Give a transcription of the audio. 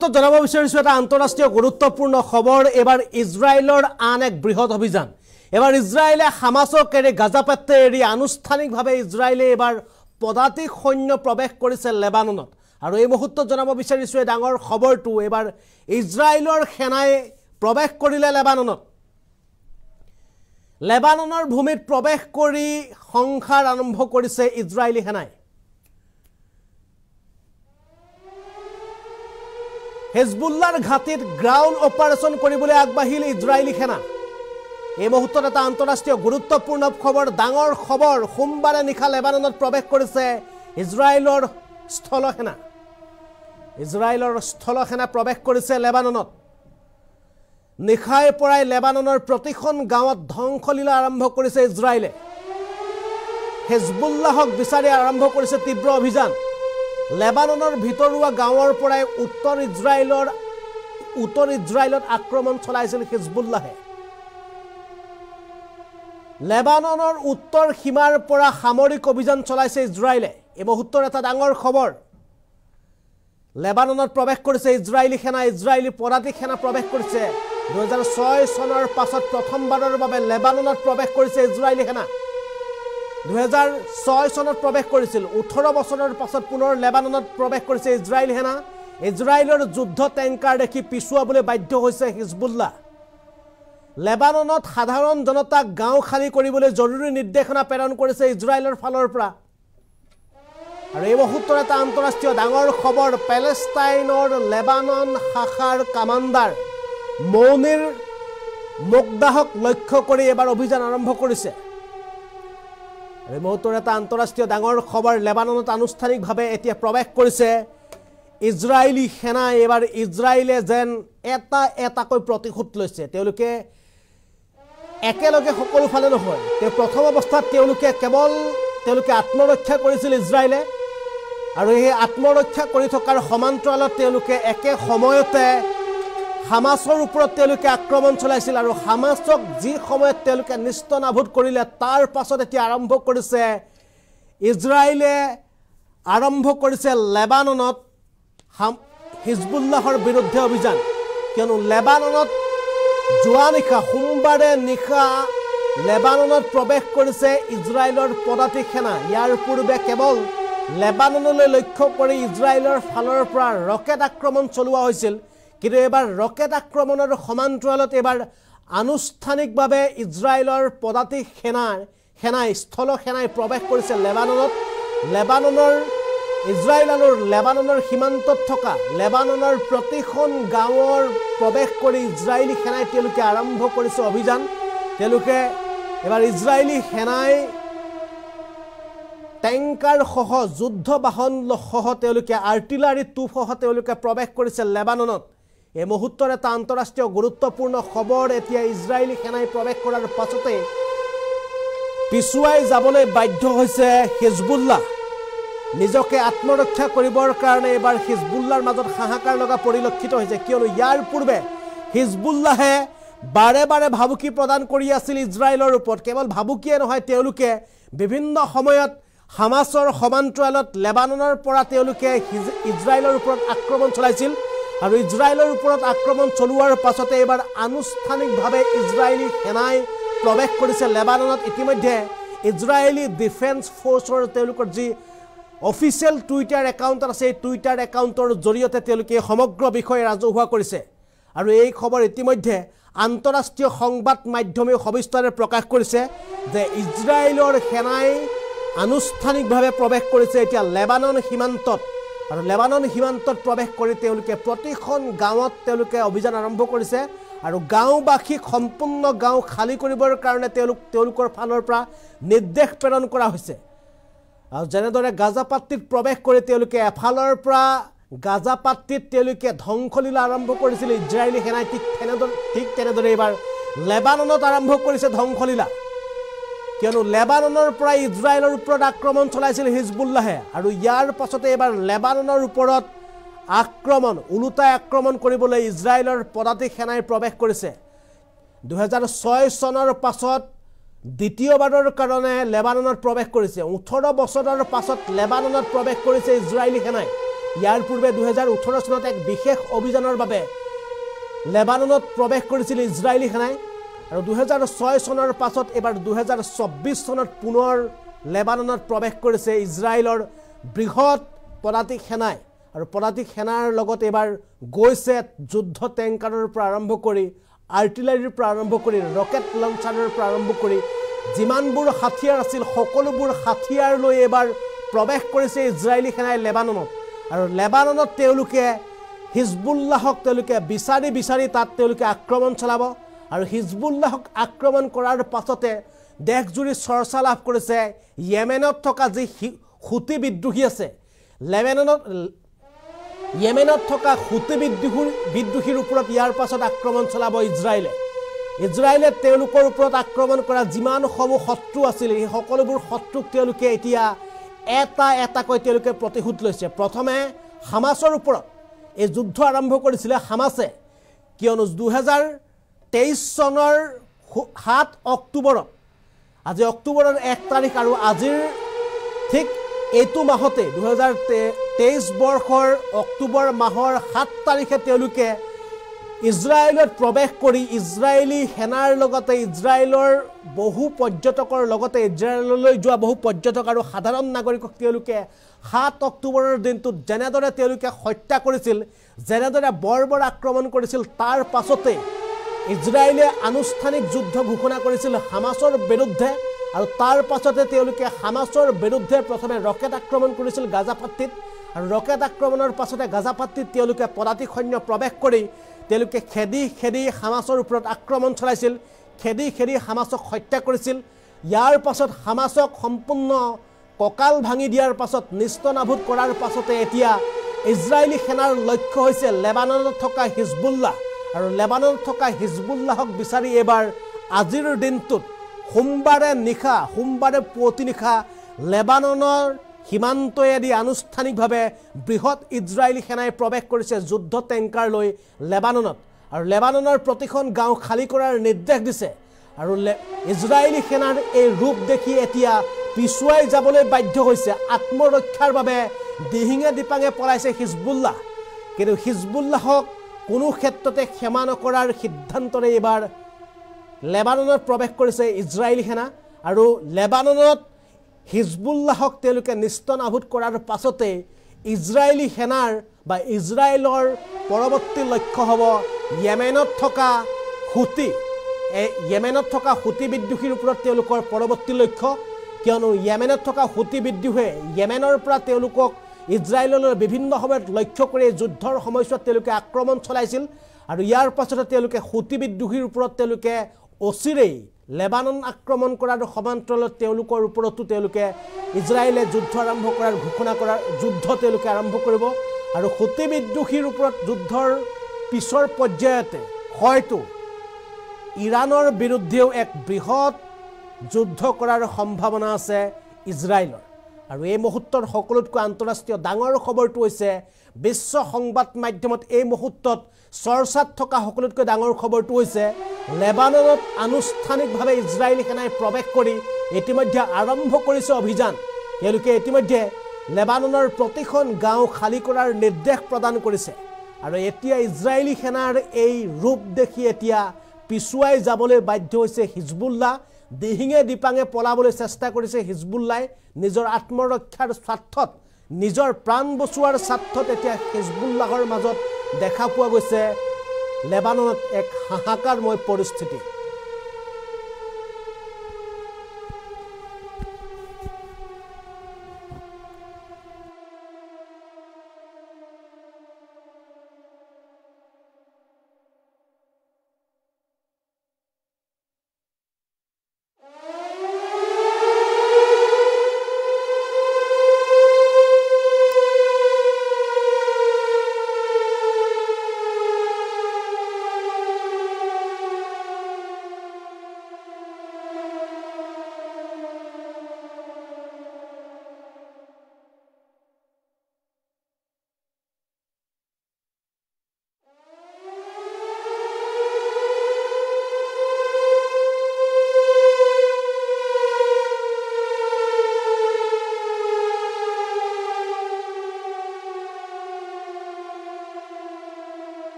জনাব বিচাৰিছোঁ এটা আন্তঃৰাষ্ট্ৰীয় গুৰুত্বপূৰ্ণ খবৰ এইবাৰ ইজৰাইলৰ আন এক বৃহৎ অভিযান। এইবাৰ ইজৰাইলে হামাছক এৰি গাজাপাট্টে এৰি আনুষ্ঠানিকভাৱে ইজৰাইলে এইবাৰ পদাতিক সৈন্য প্ৰৱেশ কৰিছে লেবাননত। আৰু এই মুহূৰ্তত জনাব বিচাৰিছোঁ এই ডাঙৰ খবৰটো এইবাৰ ইজৰাইলৰ সেনাই প্ৰৱেশ কৰিলে লেবাননত। লেবাননৰ ভূমিত প্ৰৱেশ কৰি সংসাৰ আৰম্ভ কৰিছে ইজৰাইলী সেনাই। হেজবুল্লাৰ ঘাটিত গ্ৰাউণ্ড অপাৰেশ্যন কৰিবলৈ আগবাঢ়িল ইজৰাইলী সেনা। এই মুহূৰ্তত এটা আন্তঃৰাষ্ট্ৰীয় গুৰুত্বপূৰ্ণ খবৰ ডাঙৰ খবৰ সোমবাৰে নিশা লেবাননত প্ৰৱেশ কৰিছে ইজৰাইলৰ স্থল সেনা। ইজৰাইলৰ স্থল সেনা প্ৰৱেশ কৰিছে লেবাননত। নিশাই পৰাই লেবাননৰ প্ৰতিখন গাঁৱত ধ্বংসলীলা আৰম্ভ কৰিছে ইজৰাইলে। হেজবুল্লাহক বিচাৰি আৰম্ভ কৰিছে তীব্ৰ অভিযান। লেবাননৰ ভিতৰুৱা গাঁৱৰ পৰাই উত্তৰ ইজৰাইলৰ উত্তৰ ইজৰাইলত আক্ৰমণ চলাইছিল হিজবুল্লাহে। লেবাননৰ উত্তৰ সীমাৰ পৰা সামৰিক অভিযান চলাইছে ইজৰাইলে। এই মুহূৰ্তৰ এটা ডাঙৰ খবৰ। লেবাননত প্ৰৱেশ কৰিছে ইজৰাইলী সেনা ইজৰাইলী পদাতিক সেনা প্ৰৱেশ কৰিছে। দুহেজাৰ ছয় চনৰ পাছত প্ৰথমবাৰৰ বাবে লেবাননত প্ৰৱেশ কৰিছে ইজৰাইলী সেনা। দুহেজাৰ ছয় চনত প্ৰৱেশ কৰিছিল। ওঠৰ বছৰৰ পাছত পুনৰ লেবাননত প্ৰৱেশ কৰিছে ইজৰাইল সেনা। ইজৰাইলৰ যুদ্ধ টেংকাৰ দেখি পিছুৱাবলৈ বাধ্য হৈছে হিজবুল্লাহ। লেবাননত সাধাৰণ জনতাক গাঁও খালী কৰিবলৈ জৰুৰী নিৰ্দেশনা প্ৰেৰণ কৰিছে ইজৰাইলৰ ফালৰ পৰা। আৰু এই মুহূৰ্তৰ এটা আন্তঃৰাষ্ট্ৰীয় ডাঙৰ খবৰ পেলেষ্টাইনৰ লেবানন শাখাৰ কামাণ্ডাৰ মৌনিৰ মোকদাহক লক্ষ্য কৰি এইবাৰ অভিযান আৰম্ভ কৰিছে। মুহূৰ্তৰ এটা আন্তঃৰাষ্ট্ৰীয় ডাঙৰ খবৰ লেবাননত আনুষ্ঠানিকভাৱে এতিয়া প্ৰৱেশ কৰিছে ইজৰাইলী সেনা। এইবাৰ ইজৰাইলে যেন এটা এটাকৈ প্ৰতিশোধ লৈছে। তেওঁলোকে একেলগে সকলো ফালে নহয় তেওঁ প্ৰথম অৱস্থাত তেওঁলোকে কেৱল তেওঁলোকে আত্মৰক্ষা কৰিছিল ইজৰাইলে আৰু সেই আত্মৰক্ষা কৰি থকাৰ সমান্তৰালত তেওঁলোকে একে সময়তে হামাছৰ ওপৰত তেওঁলোকে আক্ৰমণ চলাইছিল আৰু হামাছক যি সময়ত তেওঁলোকে নিষ্ট নাভূত কৰিলে তাৰ পাছত এতিয়া আৰম্ভ কৰিছে ইজৰাইলে আৰম্ভ কৰিছে লেবাননত হাম হিজবুল্লাহৰ বিৰুদ্ধে অভিযান। কিয়নো লেবাননত যোৱা নিশা সোমবাৰে নিশা লেবাননত প্ৰৱেশ কৰিছে ইজৰাইলৰ পদাতিক সেনা। ইয়াৰ পূৰ্বে কেৱল লেবাননলৈ লক্ষ্য কৰি ইজৰাইলৰ ফালৰ পৰা ৰকেট আক্ৰমণ চলোৱা হৈছিল। কিন্তু এইবাৰ ৰকেট আক্ৰমণৰ সমান্তৰালত এইবাৰ আনুষ্ঠানিকভাৱে ইজৰাইলৰ পদাতিক সেনাৰ সেনাই স্থল সেনাই প্ৰৱেশ কৰিছে লেবাননত। লেবাননৰ ইজৰাইল আৰু লেবাননৰ সীমান্তত থকা লেবাননৰ প্ৰতিখন গাঁৱৰ প্ৰৱেশ কৰি ইজৰাইলী সেনাই তেওঁলোকে আৰম্ভ কৰিছে অভিযান। তেওঁলোকে এইবাৰ ইজৰাইলী সেনাই টেংকাৰসহ যুদ্ধ বাহনসহ তেওঁলোকে আৰ্টিলাৰী টোপসহ তেওঁলোকে প্ৰৱেশ কৰিছে লেবাননত। এই মুহূৰ্তৰ এটা আন্তঃৰাষ্ট্ৰীয় গুৰুত্বপূৰ্ণ খবৰ এতিয়া ইজৰাইলী সেনাই প্ৰৱেশ কৰাৰ পাছতে পিছুৱাই যাবলৈ বাধ্য হৈছে হিজবুল্লাহ। নিজকে আত্মৰক্ষা কৰিবৰ কাৰণে এইবাৰ হিজবুল্লাৰ মাজত হাহাকাৰ লগা পৰিলক্ষিত হৈছে। কিয়নো ইয়াৰ পূৰ্বে হিজবুল্লাহে বাৰে বাৰে ভাবুকি প্ৰদান কৰি আছিল ইজৰাইলৰ ওপৰত। কেৱল ভাবুকিয়ে নহয় তেওঁলোকে বিভিন্ন সময়ত হামাছৰ সমান্তৰালত লেবাননৰ পৰা তেওঁলোকে ইজৰাইলৰ ওপৰত আক্ৰমণ চলাইছিল। আৰু ইজৰাইলৰ ওপৰত আক্ৰমণ চলোৱাৰ পাছতে এইবাৰ আনুষ্ঠানিকভাৱে ইজৰাইলী সেনাই প্ৰৱেশ কৰিছে লেবাননত। ইতিমধ্যে ইজৰাইলী ডিফেন্স ফ'ৰ্চৰ তেওঁলোকৰ যি অফিচিয়েল টুইটাৰ একাউণ্ট আছে এই টুইটাৰ একাউণ্টৰ জৰিয়তে তেওঁলোকে সমগ্ৰ বিষয়ে ৰাজহুৱা কৰিছে। আৰু এই খবৰ ইতিমধ্যে আন্তঃৰাষ্ট্ৰীয় সংবাদ মাধ্যমেও সবিস্তাৰে প্ৰকাশ কৰিছে যে ইজৰাইলৰ সেনাই আনুষ্ঠানিকভাৱে প্ৰৱেশ কৰিছে। এতিয়া লেবানন সীমান্তত আৰু লেবানন সীমান্তত প্ৰৱেশ কৰি তেওঁলোকে প্ৰতিখন গাঁৱত তেওঁলোকে অভিযান আৰম্ভ কৰিছে আৰু গাঁওবাসীক সম্পূৰ্ণ গাঁও খালী কৰিবৰ কাৰণে তেওঁলোক তেওঁলোকৰ ফালৰ পৰা নিৰ্দেশ প্ৰেৰণ কৰা হৈছে। আৰু যেনেদৰে গাজাপাট্টিত প্ৰৱেশ কৰি তেওঁলোকে এফালৰ পৰা গাজাপাট্টিত তেওঁলোকে ধ্বংসলীলা আৰম্ভ কৰিছিল ইজৰাইলী সেনাই ঠিক তেনেদৰে ঠিক তেনেদৰে এইবাৰ লেবাননত আৰম্ভ কৰিছে ধ্বংসলীলা। কিয়নো লেবাননৰ পৰা ইজৰাইলৰ ওপৰত আক্ৰমণ চলাইছিল হিজবুল্লাহে। আৰু ইয়াৰ পাছতে এইবাৰ লেবাননৰ ওপৰত আক্ৰমণ ওলোটাই আক্ৰমণ কৰিবলৈ ইজৰাইলৰ পদাতিক সেনাই প্ৰৱেশ কৰিছে। দুহেজাৰ ছয় চনৰ পাছত দ্বিতীয়বাৰৰ কাৰণে লেবাননত প্ৰৱেশ কৰিছে। ওঠৰ বছৰৰ পাছত লেবাননত প্ৰৱেশ কৰিছে ইজৰাইলী সেনাই। ইয়াৰ পূৰ্বে দুহেজাৰ ওঠৰ চনত এক বিশেষ অভিযানৰ বাবে লেবাননত প্ৰৱেশ কৰিছিল ইজৰাইলী সেনাই। আৰু দুহেজাৰ ছয় চনৰ পাছত এইবাৰ দুহেজাৰ চৌব্বিছ চনত পুনৰ লেবাননত প্ৰৱেশ কৰিছে ইজৰাইলৰ বৃহৎ পদাতিক সেনাই। আৰু পদাতিক সেনাৰ লগত এইবাৰ গৈছে যুদ্ধ টেংকাৰৰ পৰা আৰম্ভ কৰি আৰ্টিলাৰীৰ পৰা আৰম্ভ কৰি ৰকেট লঞ্চাৰৰ পৰা আৰম্ভ কৰি যিমানবোৰ হাথিয়াৰ আছিল সকলোবোৰ হাথিয়াৰ লৈ এইবাৰ প্ৰৱেশ কৰিছে ইজৰাইলী সেনাই লেবাননত। আৰু লেবাননত তেওঁলোকে হিজবুল্লাহক তেওঁলোকে বিচাৰি বিচাৰি তাত তেওঁলোকে আক্ৰমণ চলাব। আৰু হিজবুল্লাহক আক্ৰমণ কৰাৰ পাছতে দেশজুৰি চৰ্চা লাভ কৰিছে য়েমেনত থকা যি সুতি বিদ্ৰোহী আছে। লেবেননত য়েমেনত থকা সুতি বিদ্ৰোহীৰ বিদ্ৰোহীৰ ওপৰত ইয়াৰ পাছত আক্ৰমণ চলাব ইজৰাইলে। ইজৰাইলে তেওঁলোকৰ ওপৰত আক্ৰমণ কৰা যিমানসমূহ শত্ৰু আছিল সেই সকলোবোৰ শত্ৰুক তেওঁলোকে এতিয়া এটা এটাকৈ তেওঁলোকে প্ৰতিশোধ লৈছে। প্ৰথমে হামাছৰ ওপৰত। এই যুদ্ধ আৰম্ভ কৰিছিলে হামাছে। কিয়নো দুহেজাৰ তেইছ চনৰ সাত অক্টোবৰত আজি অক্টোবৰৰ এক তাৰিখ আৰু আজিৰ ঠিক এইটো মাহতে দুহেজাৰ তেইছ বৰ্ষৰ অক্টোবৰ মাহৰ সাত তাৰিখে তেওঁলোকে ইজৰাইলত প্ৰৱেশ কৰি ইজৰাইলী সেনাৰ লগতে ইজৰাইলৰ বহু পৰ্যটকৰ লগতে ইজৰাইললৈ যোৱা বহু পৰ্যটক আৰু সাধাৰণ নাগৰিকক তেওঁলোকে সাত অক্টোবৰৰ দিনটোত যেনেদৰে তেওঁলোকে হত্যা কৰিছিল যেনেদৰে বৰ বৰ আক্ৰমণ কৰিছিল তাৰ পাছতে ইজৰাইলে আনুষ্ঠানিক যুদ্ধ ঘোষণা কৰিছিল হামাছৰ বিৰুদ্ধে আৰু তাৰ পাছতে তেওঁলোকে হামাছৰ বিৰুদ্ধে প্ৰথমে ৰকেট আক্ৰমণ কৰিছিল গাজাপাট্টিত আৰু ৰকেট আক্ৰমণৰ পাছতে গাজাপাট্টিত তেওঁলোকে পদাতিক সৈন্য প্ৰৱেশ কৰি তেওঁলোকে খেদি খেদি হামাছৰ ওপৰত আক্ৰমণ চলাইছিল। খেদি খেদি হামাছক হত্যা কৰিছিল। ইয়াৰ পাছত হামাছক সম্পূৰ্ণ কঁকাল ভাঙি দিয়াৰ পাছত নিস্তনাভূত কৰাৰ পাছতে এতিয়া ইজৰাইলী সেনাৰ লক্ষ্য হৈছে লেবাননত থকা হিজবুল্লাহ। আৰু লেবাননত থকা হিজবুল্লাহক বিচাৰি এইবাৰ আজিৰ দিনটোত সোমবাৰে নিশা সোমবাৰে পুৱতি নিশা লেবাননৰ সীমান্তয়েদি আনুষ্ঠানিকভাৱে বৃহৎ ইজৰাইলী সেনাই প্ৰৱেশ কৰিছে যুদ্ধ টেংকাৰ লৈ লেবাননত। আৰু লেবাননৰ প্ৰতিখন গাঁও খালী কৰাৰ নিৰ্দেশ দিছে। আৰু ইজৰাইলী সেনাৰ এই ৰূপ দেখি এতিয়া পিছুৱাই যাবলৈ বাধ্য হৈছে। আত্মৰক্ষাৰ বাবে দিহিঙে দিপাঙে পলাইছে হিজবুল্লাহ। কিন্তু হিজবুল্লাহক কোনো ক্ষেত্ৰতে ক্ষমা নকৰাৰ সিদ্ধান্তৰে এইবাৰ লেবাননত প্ৰৱেশ কৰিছে ইজৰাইলী সেনা আৰু লেবাননত হিজবুল্লাহক তেওঁলোকে নিস্তনাভূত কৰাৰ পাছতে ইজৰাইলী সেনাৰ বা ইজৰাইলৰ পৰৱৰ্তী লক্ষ্য হ'ব য়েমেনত থকা সুতি য়েমেনত থকা সুতি বিদ্ৰোহীৰ ওপৰত তেওঁলোকৰ পৰৱৰ্তী লক্ষ্য কিয়নো য়েমেনত থকা সুতি বিদ্ৰোহে য়েমেনৰ পৰা তেওঁলোকক ইজৰাইললৈ বিভিন্ন সময়ত লক্ষ্য কৰি যুদ্ধৰ সময়ছোৱাত তেওঁলোকে আক্ৰমণ চলাইছিল আৰু ইয়াৰ পাছতে তেওঁলোকে সুতি বিদ্ৰোহীৰ ওপৰত তেওঁলোকে অচিৰেই লেবানন আক্ৰমণ কৰাৰ সমান্তৰালত তেওঁলোকৰ ওপৰতো তেওঁলোকে ইজৰাইলে যুদ্ধ আৰম্ভ কৰাৰ ঘোষণা কৰাৰ যুদ্ধ তেওঁলোকে আৰম্ভ কৰিব আৰু সতী বিদ্ৰোহীৰ ওপৰত যুদ্ধৰ পিছৰ পৰ্যায়তে হয়তো ইৰাণৰ বিৰুদ্ধেও এক বৃহৎ যুদ্ধ কৰাৰ সম্ভাৱনা আছে ইজৰাইলৰ। আৰু এই মুহূৰ্তৰ সকলোতকৈ আন্তঃৰাষ্ট্ৰীয় ডাঙৰ খবৰটো হৈছে বিশ্ব সংবাদ মাধ্যমত এই মুহূৰ্তত চৰ্চাত থকা সকলোতকৈ ডাঙৰ খবৰটো হৈছে লেবাননত আনুষ্ঠানিকভাৱে ইজৰাইলী সেনাই প্ৰৱেশ কৰি ইতিমধ্যে আৰম্ভ কৰিছে অভিযান। তেওঁলোকে ইতিমধ্যে লেবাননৰ প্ৰতিখন গাঁও খালী কৰাৰ নিৰ্দেশ প্ৰদান কৰিছে। আৰু এতিয়া ইজৰাইলী সেনাৰ এই ৰূপ দেখি এতিয়া পিছুৱাই যাবলৈ বাধ্য হৈছে হিজবুল্লাহ। দিহিঙে দিপাঙে পলাবলৈ চেষ্টা কৰিছে হিজবুল্লাই। নিজৰ আত্মৰক্ষাৰ স্বাৰ্থত নিজৰ প্ৰাণ বচোৱাৰ স্বাৰ্থত এতিয়া হিজবুল্লাহৰ মাজত দেখা পোৱা গৈছে। লেবাননত এক হাহাকাৰময় পৰিস্থিতি।